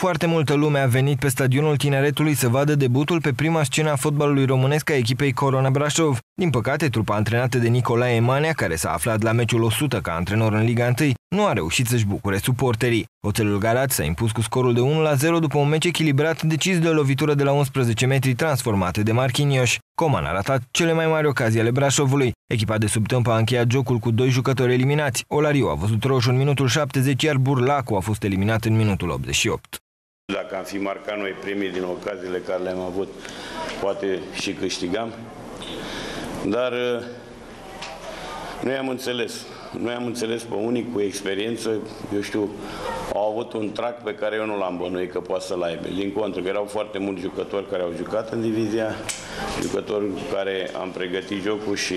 Foarte multă lume a venit pe stadionul tineretului să vadă debutul pe prima scenă a fotbalului românesc a echipei Corona Brașov. Din păcate, trupa antrenată de Nicolae Emanea, care s-a aflat la meciul 100 ca antrenor în Liga 1, nu a reușit să-și bucure suporterii. Oțelul Galați s-a impus cu scorul de 1-0 după un meci echilibrat decis de o lovitură de la 11 metri transformate de Marquinhos. Coman a ratat cele mai mari ocazii ale Brașovului. Echipa de sub a încheiat jocul cu doi jucători eliminați. Olariu a văzut roșu în minutul 70, iar Burlacu a fost eliminat în minutul 88. Dacă am fi marcat noi primii din ocaziile care le-am avut, poate și câștigam. Dar uh, noi am înțeles. Noi am înțeles pe unii cu experiență, eu știu, au avut un trac pe care eu nu l-am bănuit că poate să-l aibă. Din contră, că erau foarte mulți jucători care au jucat în divizia, jucători care am pregătit jocul și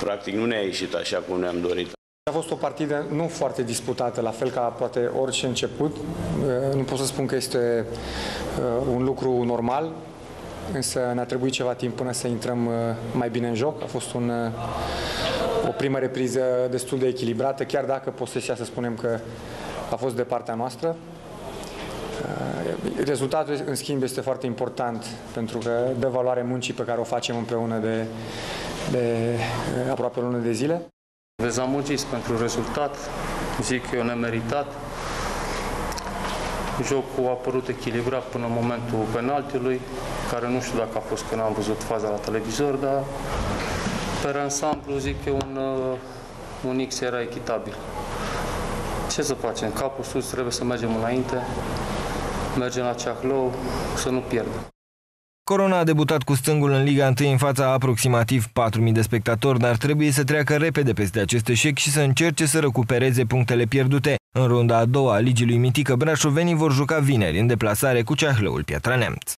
practic nu ne-a ieșit așa cum ne-am dorit. A fost o partidă nu foarte disputată, la fel ca poate orice început. Uh, nu pot să spun că este uh, un lucru normal, însă ne-a trebuit ceva timp până să intrăm uh, mai bine în joc. A fost un, o primă repriză destul de echilibrată, chiar dacă posesia să spunem că a fost de partea noastră. Rezultatul, în schimb, este foarte important pentru că dă valoare muncii pe care o facem împreună de, de aproape o lună de zile. Dezamăgiți pentru rezultat, zic eu nemeritat. Jocul a apărut echilibrat până în momentul penaltiului, care nu știu dacă a fost când am văzut faza la televizor, dar pe ansamblu zic eu un, uh, un X era echitabil. Ce să facem? Capul sus trebuie să mergem înainte, mergem la Ceahlău, să nu pierdem. Corona a debutat cu stângul în Liga 1 în fața aproximativ 4.000 de spectatori, dar trebuie să treacă repede peste acest eșec și să încerce să recupereze punctele pierdute. În runda a doua a ligii lui Mitică, brașovenii vor juca vineri în deplasare cu Ceahlăul Piatra Neamț.